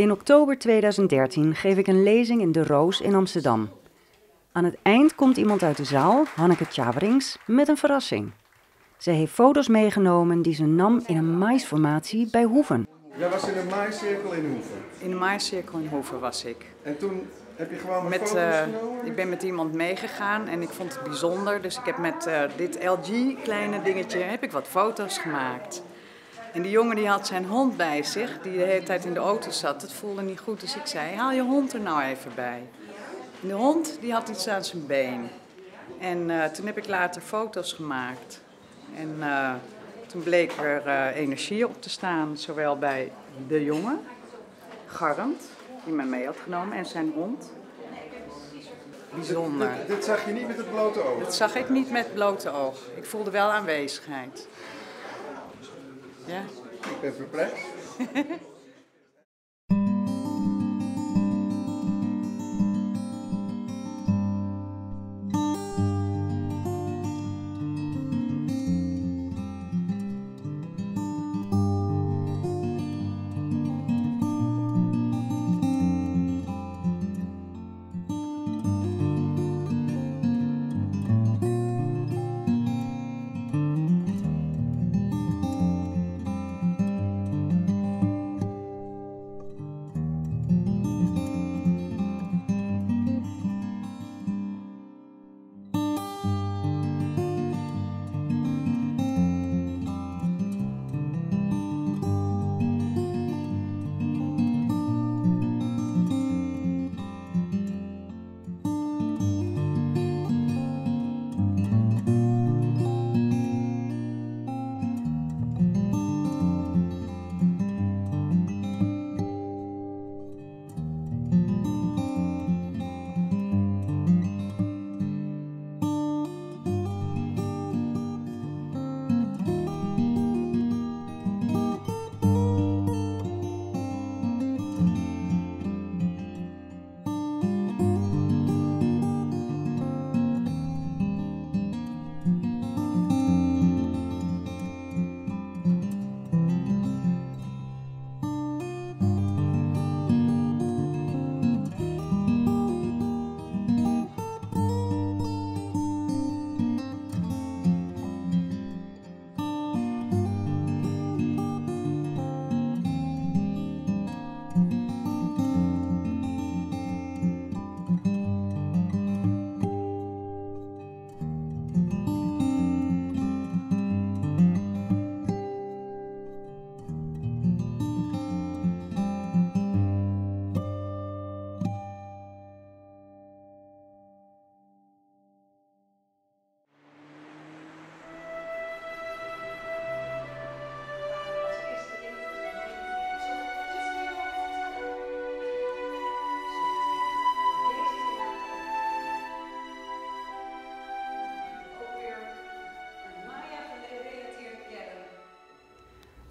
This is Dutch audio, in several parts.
In oktober 2013 geef ik een lezing in De Roos in Amsterdam. Aan het eind komt iemand uit de zaal, Hanneke Tjaverings, met een verrassing. Ze heeft foto's meegenomen die ze nam in een maisformatie bij Hoeven. Jij was in een maaicirkel in Hoeven. In de maaicirkel in Hoeven was ik. En toen heb je gewoon wat Met, foto's eh, genomen? ik ben met iemand meegegaan en ik vond het bijzonder. Dus ik heb met eh, dit LG kleine dingetje heb ik wat foto's gemaakt. En die jongen die had zijn hond bij zich, die de hele tijd in de auto zat. Het voelde niet goed, dus ik zei, haal je hond er nou even bij. En de hond die had iets aan zijn been. En eh, toen heb ik later foto's gemaakt. En eh, toen bleek er eh, energie op te staan, zowel bij de jongen, Garmt, die mij mee had genomen, en zijn hond. Bijzonder. Dit, dit zag je niet met het blote oog. Dat zag ik niet met blote oog. Ik voelde wel aanwezigheid. Ja. Ik ben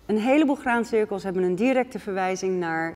Een heleboel graancirkels hebben een directe verwijzing naar